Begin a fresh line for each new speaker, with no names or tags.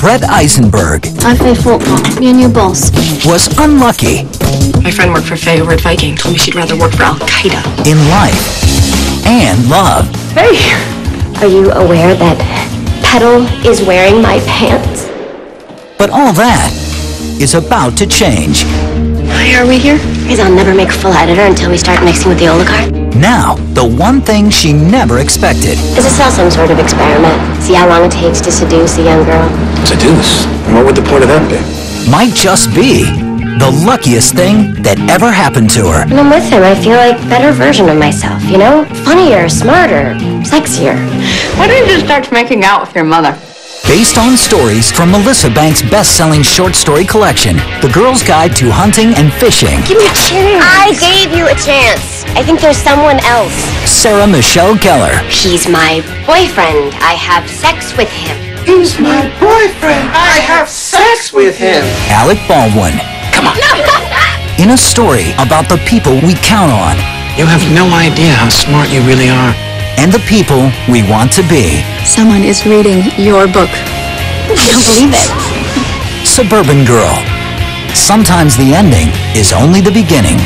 Brett Eisenberg
I'm Faye Folkmont. Me and you boss.
was unlucky
My friend worked for Faye over at Viking. Told me she'd rather work for Al Qaeda.
in life and love.
Hey, are you aware that Petal is wearing my pants?
But all that is about to change.
Why are we here?
Because I'll never make a full editor until we start mixing with the oligarch.
Now, the one thing she never expected
Is this all some sort of experiment? See how long it takes to seduce a young girl?
Seduce? And what would the point of that be?
might just be the luckiest thing that ever happened to her.
When I'm with him, I feel like a better version of myself, you know? Funnier, smarter, sexier.
Why don't you just start making out with your mother?
Based on stories from Melissa Bank's best-selling short story collection, The Girl's Guide to Hunting and Fishing,
Give me a chance. I gave you a chance. I think there's someone else.
Sarah Michelle Gellar,
He's my boyfriend. I have sex with him.
He's my boyfriend. I have sex with him.
Alec Baldwin. Come on. In a story about the people we count on
You have no idea how smart you really are.
And the people we want to be.
Someone is reading your book.
I don't believe it.
Suburban Girl. Sometimes the ending is only the beginning.